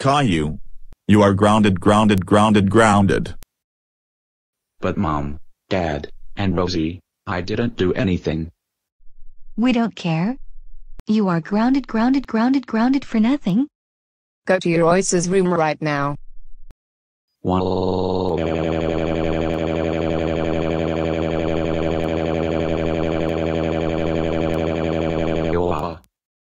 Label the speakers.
Speaker 1: Caillou. You are grounded grounded grounded grounded.
Speaker 2: But Mom, Dad, and Rosie, I didn't do anything.
Speaker 3: We don't care. You are grounded grounded grounded grounded for nothing.
Speaker 4: Go to your Royce's room right now.
Speaker 2: Whoa.